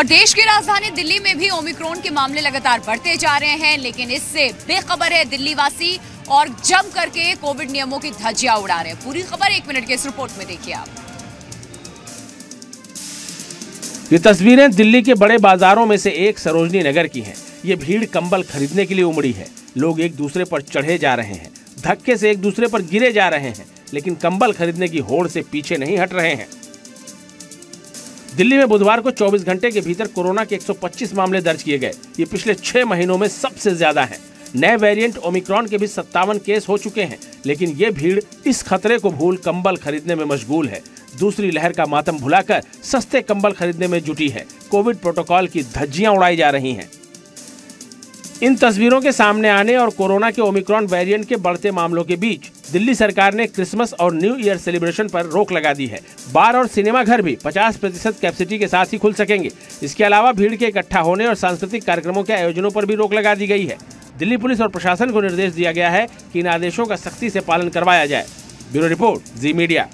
और देश की राजधानी दिल्ली में भी ओमिक्रोन के मामले लगातार बढ़ते जा रहे हैं, लेकिन इससे बेखबर है दिल्ली वासी और जम करके कोविड नियमों की धज्जियाँ उड़ा रहे हैं। पूरी खबर एक मिनट के इस रिपोर्ट में देखिए आप। ये तस्वीरें दिल्ली के बड़े बाजारों में से एक सरोजनी नगर की हैं। ये भीड़ कंबल खरीदने के लिए उमड़ी है। लोग एक दूसरे पर चढ़े जा रहे हैं। धक्के से एक दूसरे पर गिरे जा रहे हैं। लेकिन कंबल खरीदने की होड़ से पीछे नहीं हट रहे हैं। दिल्ली में बुधवार को 24 घंटे के भीतर कोरोना के 125 मामले दर्ज किए गए। ये पिछले छह महीनों में सबसे ज़्यादा है। नए वेरिएंट ओमिक्रॉन के भी सत्तावन केस हो चुके हैं, लेकिन ये भीड़ इस खतरे को भूल कंबल खरीदने में मशगूल है। दूसरी लहर का मातम भुलाकर सस्ते कंबल खरीदने में जुटी है। कोविड प्रोटोकॉल की धज्जियाँ उड़ाई जा रही हैं। इन तस्वीरों के सामने आने और कोरोना के ओमिक्रॉन वेरिएंट के बढ़ते मामलों के बीच दिल्ली सरकार ने क्रिसमस और न्यू ईयर सेलिब्रेशन पर रोक लगा दी है। बार और सिनेमा घर भी 50 प्रतिशत कैपेसिटी के साथ ही खुल सकेंगे। इसके अलावा भीड़ के इकट्ठा होने और सांस्कृतिक कार्यक्रमों के आयोजनों पर भी रोक लगा दी गई है। दिल्ली पुलिस और प्रशासन को निर्देश दिया गया है कि इन आदेशों का सख्ती से पालन करवाया जाए। Bureau report, Zee Media.